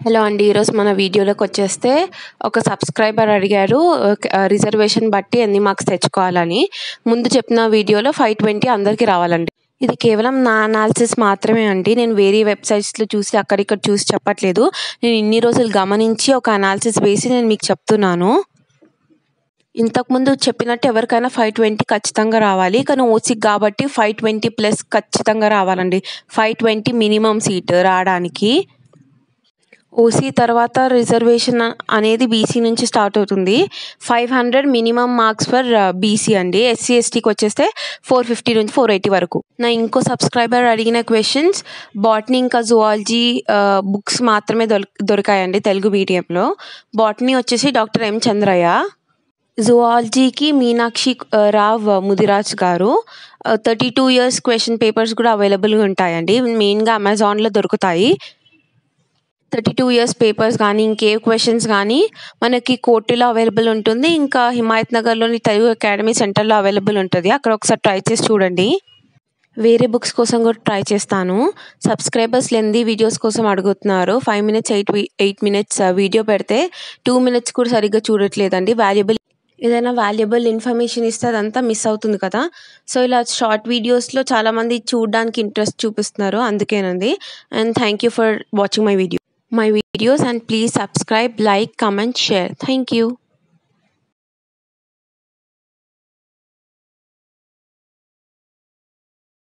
Hello అండి ఈరోజు మన వీడియోలోకి వచ్చేస్తే ఒక సబ్స్క్రైబర్ అడిగారు రిజర్వేషన్ బట్టి ఎన్ని మార్క్స్ తెచ్చుకోవాలని. ముందు చెప్పిన వీడియోలో ఫైవ్ ట్వంటీ అందరికీ రావాలండి. ఇది కేవలం నా అనాలిసిస్ మాత్రమే అండి. నేను వేరే వెబ్సైట్స్లో చూసి అక్కడిక్కడ చూసి చెప్పట్లేదు. నేను ఇన్ని రోజులు గమనించి ఒక అనాలిసిస్ వేసి నేను మీకు చెప్తున్నాను. ఇంతకుముందు చెప్పినట్టు ఎవరికైనా ఫైవ్ ట్వంటీ ఖచ్చితంగా రావాలి. కానీ ఓసీకి కాబట్టి ఫైవ్ ట్వంటీ ప్లస్ ఖచ్చితంగా రావాలండి. ఫైవ్ ట్వంటీ మినిమం సీట్ రావడానికి. ఓసీ తర్వాత రిజర్వేషన్ అనేది బీసీ నుంచి స్టార్ట్ అవుతుంది. Five hundred minimum marks for BC అండి. ఎస్సీ ఎస్టీకి వచ్చేస్తే ఫోర్ ఫిఫ్టీ నుంచి ఫోర్ ఎయిటీ వరకు. నా ఇంకో సబ్స్క్రైబర్ అడిగిన క్వశ్చన్స్ బాటనీ ఇంకా జువాలజీ బుక్స్ uh, మాత్రమే దొరి దొరికాయండి తెలుగు మీడియంలో బాటనీ వచ్చేసి doctor M Chandraiah. జువాలజీకి Meenakshi uh, Rao uh, Mudiraj garu. Thirty two years question papers కూడా అవైలబుల్గా ఉంటాయండి. మెయిన్గా అమెజాన్లో దొరుకుతాయి. థర్టీ టూ ఇయర్స్ పేపర్స్ కానీ ఇంకే క్వశ్చన్స్ కానీ మనకి కోర్టులో అవైలబుల్ ఉంటుంది. ఇంకా హిమాయత్ నగర్లోని తెలుగు అకాడమీ సెంటర్లో అవైలబుల్ ఉంటుంది. అక్కడ ఒకసారి ట్రై చేసి చూడండి. వేరే బుక్స్ కోసం కూడా ట్రై చేస్తాను. సబ్స్క్రైబర్స్ లెంది వీడియోస్ కోసం అడుగుతున్నారు. Five minutes eight eight minutes video పెడితే టూ మినిట్స్ కూడా సరిగ్గా చూడట్లేదండి. వాల్యుబుల్ ఏదైనా వాల్యుబుల్ ఇన్ఫర్మేషన్ ఇస్తే అదంతా మిస్ అవుతుంది కదా. సో ఇలా షార్ట్ వీడియోస్లో చాలామంది చూడడానికి ఇంట్రెస్ట్ చూపిస్తున్నారు. అందుకేనండి. And thank you for watching my video. My videos and please subscribe like comment share. Thank you